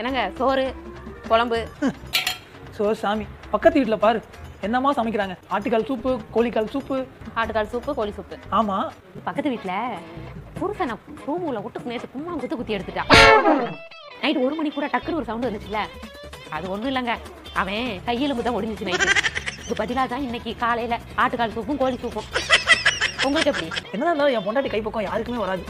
என்னங்க சோறு குழம்பு? சோ சாமி பக்கத்து வீட்டில் பாரு. என்னம்மா சமைக்கிறாங்க? ஆட்டுக்கால் சூப்பு கோழிக்கால் சூப்பு. ஆட்டுக்கால் சூப்பு கோழி சூப்பு. ஆமா. பக்கத்து வீட்டில் புருஷனை ரூமுல விட்டு நேற்று கும்மா குத்து குத்தி எடுத்துட்டான் நைட் ஒரு மணி கூட டக்குன்னு ஒரு சவுண்ட் வந்துச்சுல அது ஒன்றும் இல்லைங்க. அவன் கையெலும்பு தான் ஒடிஞ்சிச்சு நைட்டு. இது பதிலாக தான் இன்னைக்கு காலையில ஆட்டுக்கால் சூப்பும் கோழி சூப்பும். உங்களுக்கு எப்படி? என்னதான் இருந்தாலும் என் பொண்டாட்டி கைப்பக்கம் யாருக்குமே வராது.